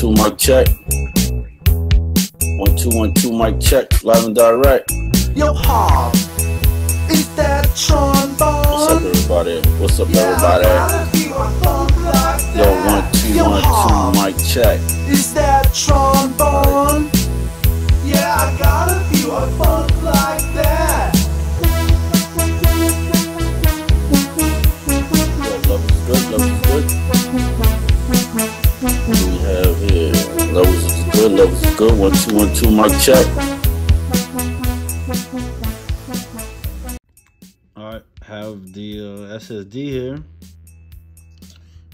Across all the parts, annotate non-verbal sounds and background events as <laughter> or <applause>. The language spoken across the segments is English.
two, mic check. One, two, one, two, mic check. Live and direct. Yo, Hob, is that trombone? What's up, everybody? What's up, Yeah, everybody? I gotta feel a funk like Yo, one, two, Yo, one, Hob, two, mic check. Is that trombone? Yeah, I gotta feel a funk good, levels good. One, two, one, two, mic check. Alright, have the uh, SSD here.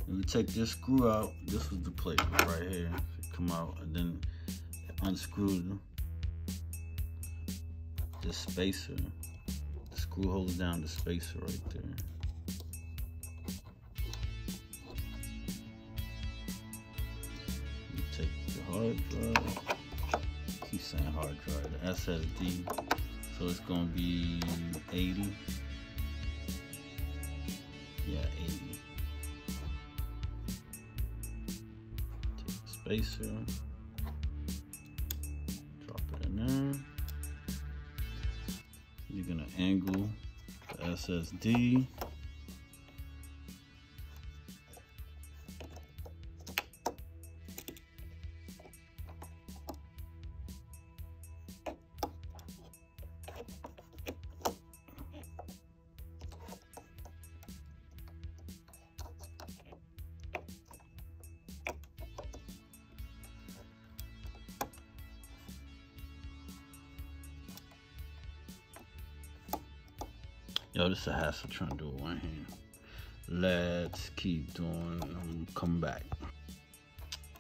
We take this screw out. This was the plate right here. Come out and then unscrew the spacer. The screw holds down the spacer right there. Hard drive. Keep saying hard drive. The SSD. So it's gonna be 80. Yeah, 80. Take the spacer. Drop it in there. You're gonna angle the SSD. Yo, this is a hassle trying to do it one hand. Let's keep doing. Come back.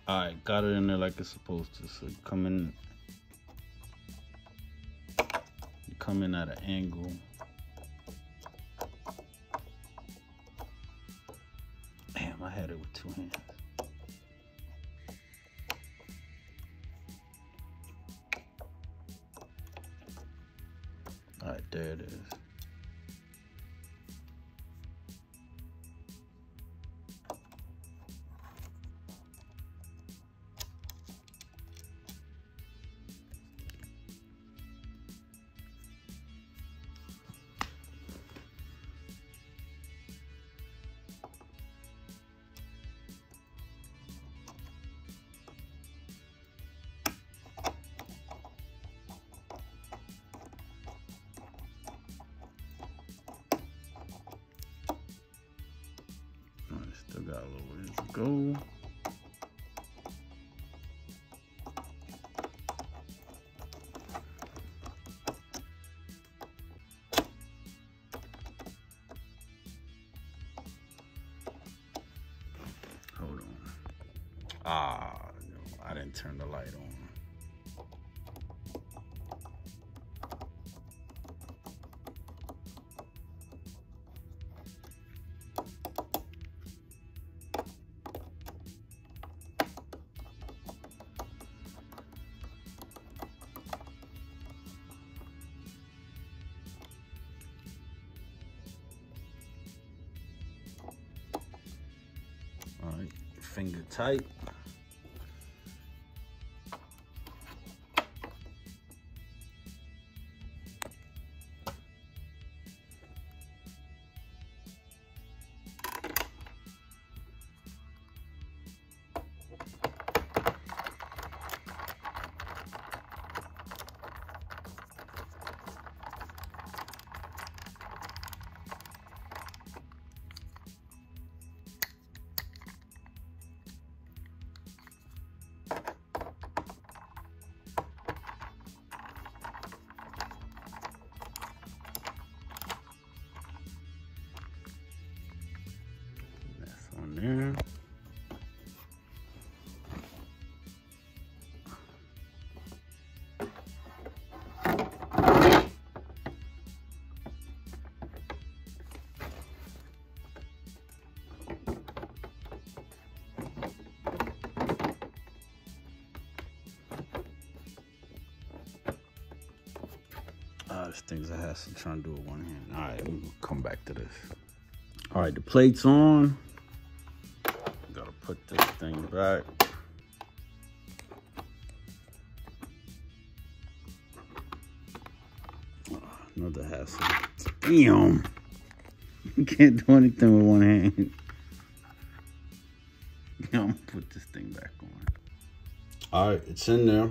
All right, got it in there like it's supposed to. So you come in. You come in at an angle. Damn, I had it with two hands. All right, there it is. Got a little ways to go. Hold on. Ah, no, I didn't turn the light on. Finger tight. lot of things I have to try and do it one hand. All right, we'll come back to this. All right, the plate's on. Gotta put this thing back. Another hassle. Damn. You can't do anything with one hand. <laughs> I'm gonna put this thing back on. All right, it's in there.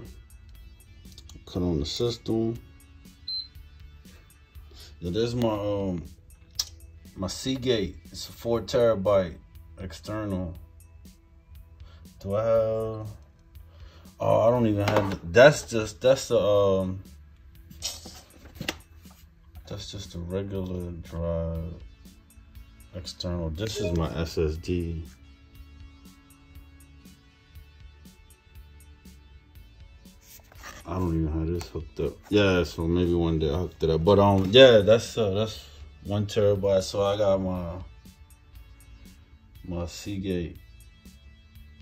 Cut on the system. Yeah, there's my um my Seagate. It's a four terabyte external. Do I have? Oh, I don't even have. That's just that's the um. That's just a regular drive external. This is my SSD. I don't even have this hooked up. Yeah, so maybe one day I hooked it up. But um, yeah, that's uh, that's one terabyte. So I got my my Seagate.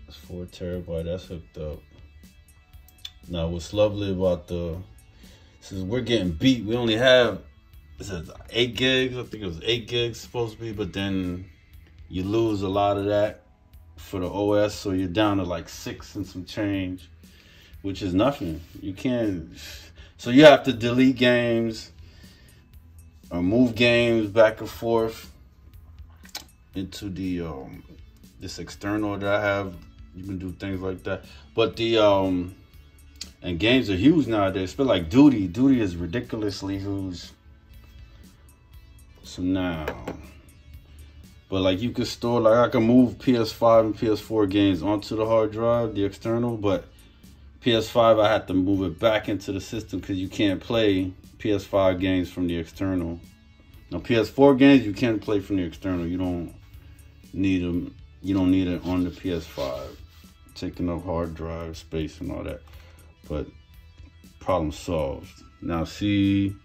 It's four terabyte. That's hooked up. Now, what's lovely about the since we're getting beat, we only have it says eight gigs. I think it was eight gigs supposed to be, but then you lose a lot of that for the OS, so you're down to like six and some change which is nothing. You can't. So you have to delete games or move games back and forth into the um, this external that I have. You can do things like that, but the um and games are huge nowadays. But like Duty, Duty is ridiculously huge. So now, but like you can store like I can move PS5 and PS4 games onto the hard drive, the external, but PS5, I had to move it back into the system because you can't play PS5 games from the external. Now, PS4 games you can't play from the external. You don't need them. You don't need it on the PS5, taking up hard drive space and all that. But problem solved. Now, see,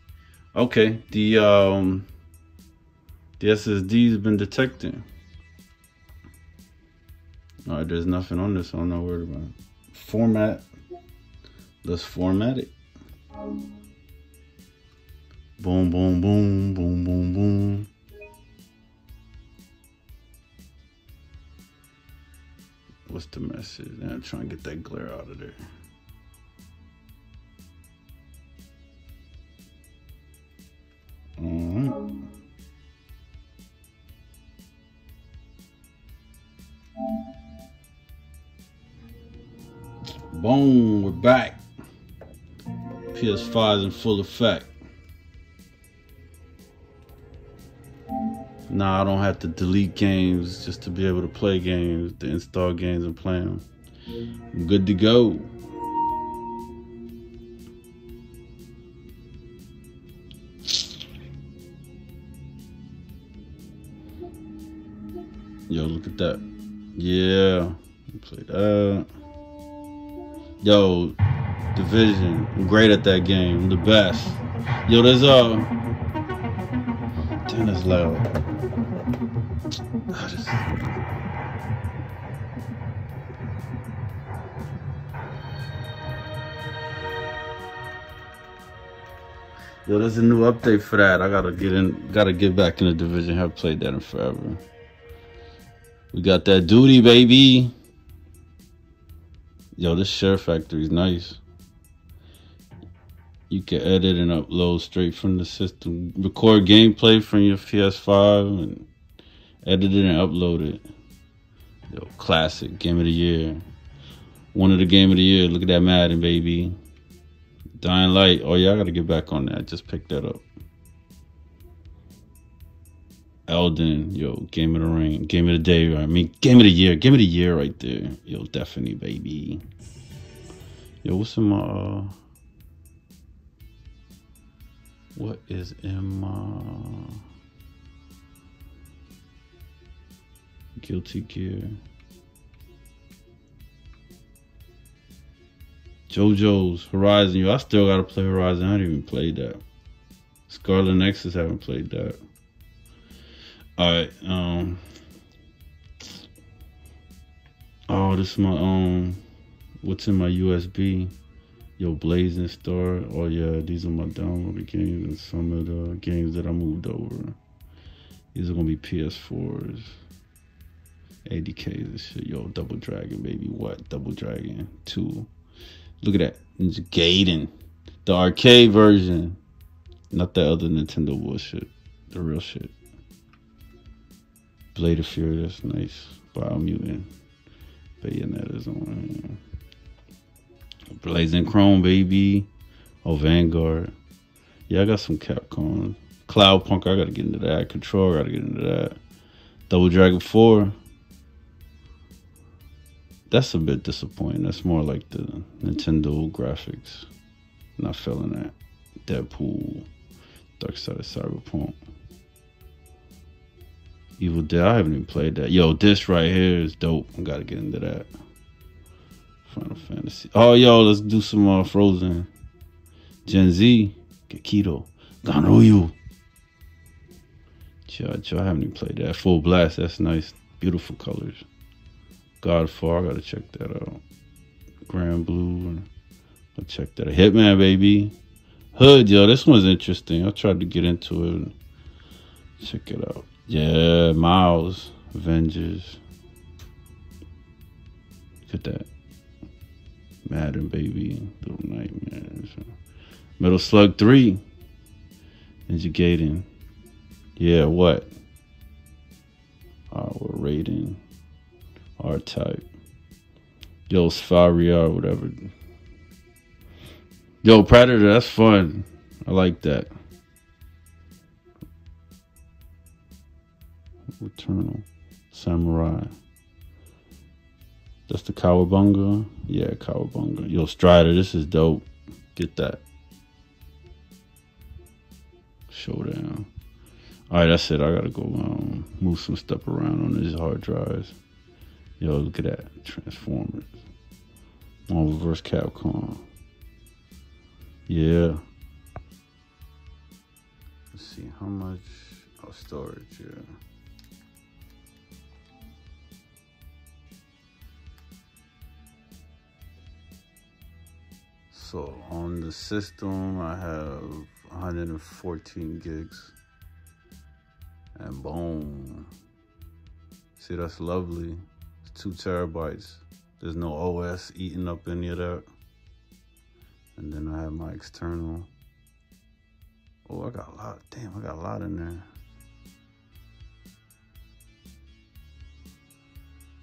okay, the um, the SSD has been detected. All right, there's nothing on this, I'm not worried about it. Format Let's format it. Boom, boom, boom, boom, boom, boom. What's the message? I'm trying to get that glare out of there. Mm-hmm. Boom, we're back. PS5 is in full effect. Now I don't have to delete games just to be able to play games, to install games and play them. I'm good to go. Yo, look at that. Yeah, play that. Yo, division. I'm great at that game. I'm the best. Yo, there's a. Damn, that's just... Yo, there's a new update for that. I gotta get in, gotta get back in the division. Have played that in forever. We got that duty, baby. Yo, this share factory is nice. You can edit and upload straight from the system. Record gameplay from your PS5 and edit it and upload it. Yo, classic game of the year. One of the game of the year. Look at that Madden, baby. Dying Light. Oh yeah, I gotta get back on that. I just picked that up. Elden, yo, game of the ring, game of the day. I mean, game of the year, game of the year, right there. Yo, definitely, baby. Yo, what's in my? Uh, what is my Guilty Gear? JoJo's Horizon. I still gotta play Horizon. I haven't even played that. Scarlet Nexus haven't played that. All right. Um. Oh, this is my um. What's in my USB? Yo, Blazing Star. Oh yeah, these are my downloaded games and some of the games that I moved over. These are gonna be PS4s, ADKs and shit. Yo, Double Dragon, baby. What? Double Dragon 2. Look at that. It's Gaiden. The arcade version. Not that other Nintendo bullshit. The real shit. Blade of Fury, that's nice. Biomutant. Bayonetta's on. Blazing Chrome, baby. Oh, Vanguard. Yeah, I got some Capcom. Cloudpunk, I gotta get into that. Control, I gotta get into that. Double Dragon 4. That's a bit disappointing. That's more like the Nintendo graphics. Not feeling that. Deadpool, Dark Side of Cyberpunk. Evil Dead, I haven't even played that. Yo, this right here is dope. I gotta get into that. Final Fantasy. Oh, yo, let's do some uh, Frozen. Gen Z, Gekido, Ganryu. Chill, chill, I haven't even played that. Full Blast, that's nice. Beautiful colors. Godfall, I gotta check that out. Grand Blue, I'll check that out. Hitman, baby. Hood, yo, this one's interesting. I tried to get into it. Check it out. Yeah, Miles, Avengers. Look at that. Madden, baby. Little Nightmares. Metal Slug 3. Ninja Gaiden. Yeah, what? We're rating. R type. Yo, Spharia or whatever. Yo, Predator, that's fun. I like that. Returnal. Samurai. That's the Cowabunga. Yeah, Cowabunga. Yo, Strider, this is dope. Get that. Showdown. All right, that's it. I gotta go um, move some stuff around on these hard drives. Yo, look at that. Transformers. On reverse Capcom. Yeah. Let's see how much oh, storage, yeah. So on the system, I have 114 gigs. And boom. See, that's lovely. It's two terabytes. There's no OS eating up any of that. And then I have my external. Oh, I got a lot. Damn, I got a lot in there.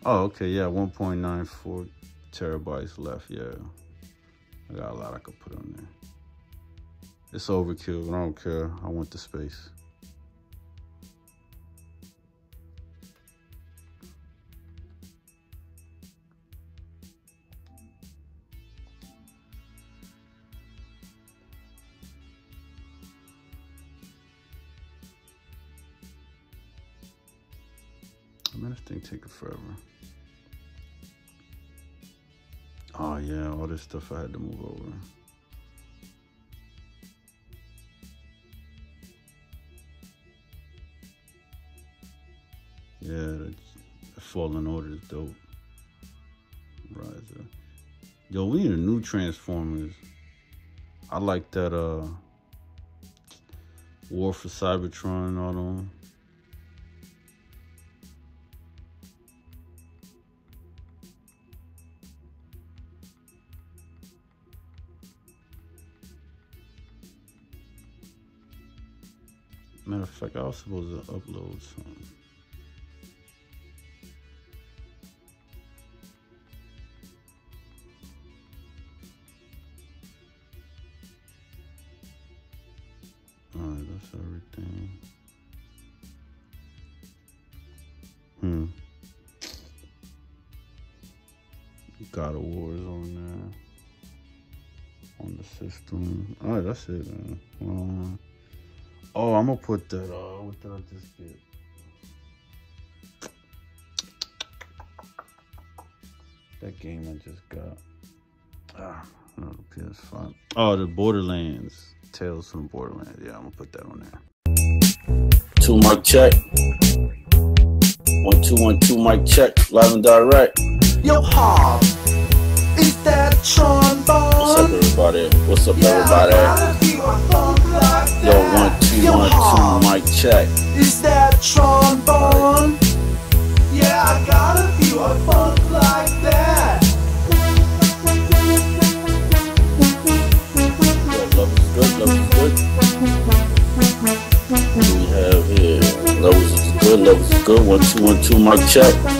Oh, okay, yeah, 1.94 terabytes left, yeah. I got a lot I could put on there. It's overkill, but I don't care. I want the space. I mean, this thing taking forever. Yeah, all this stuff I had to move over. Yeah, the Fallen Order is dope. Riser. Yo, we need a new Transformers. I like that uh War for Cybertron and all them. Matter of fact, I was supposed to upload some. Alright, that's everything. Hmm. God of War is on there. On the system. Alright, that's it, man. Well, Oh, I'm gonna put that. Uh, what did I just get? That game I just got. Ah, no, the PS5. Oh, the Borderlands. Tales from Borderlands. Yeah, I'm gonna put that on there. Two mic check. One two one two mic check. Live and direct. Yo, Hob, is that trombone? What's up, everybody? What's up, Yeah, I everybody? Yo, one two Yo, one two mic check. Is that trombone? Yeah, I feel a funk like that. Yo, love is good. Love is good. What do we have here? Levels is good. Levels is good. One two one two. Mark check.